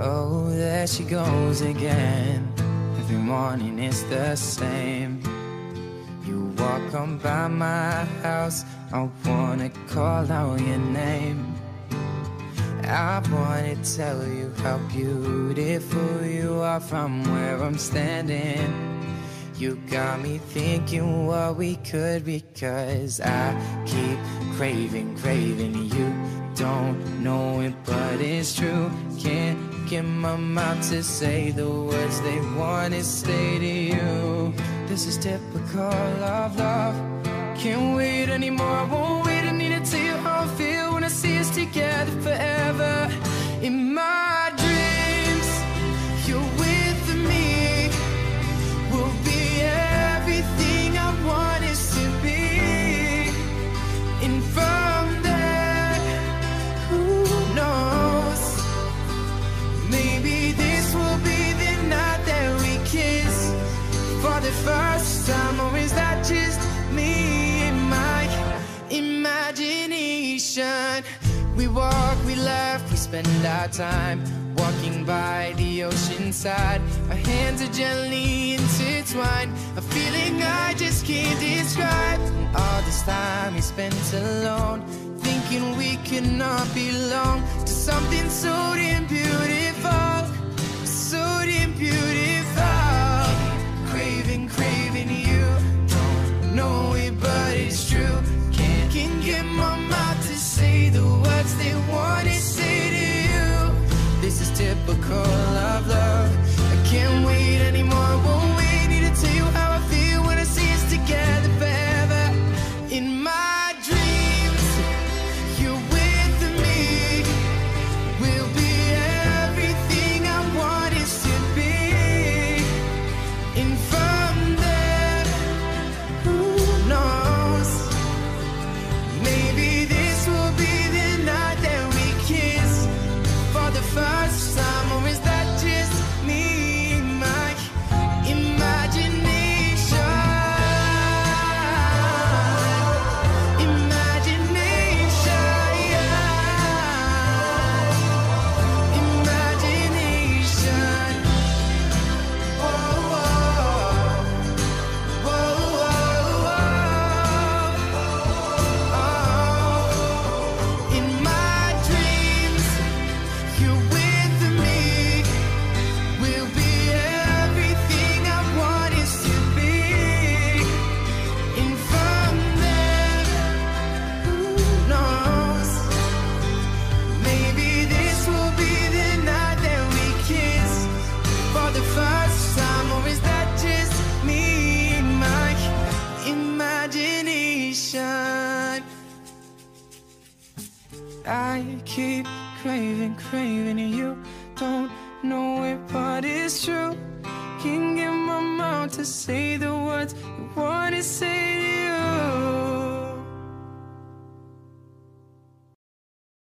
Oh, there she goes again. Every morning it's the same. You walk on by my house, I wanna call out your name. I wanna tell you how beautiful you are from where I'm standing. You got me thinking what we could be, cause I keep craving, craving you. Don't know it, but it's true. Can't get my mouth to say the words they wanna say to you. This is typical of love. Can't wait anymore, I won't wait. I need to tell you I feel when I see us together forever. In my first time, or is that just me and my imagination? We walk, we laugh, we spend our time walking by the ocean side. Our hands are gently intertwined, a feeling I just can't describe. And all this time we spent alone, thinking we could not belong to something so damn beautiful, Can't get my mouth to say the words they want to say to you. This is typical imagination? I keep craving, craving you. Don't know it, but it's true. Can't get my mouth to say the words want to say you.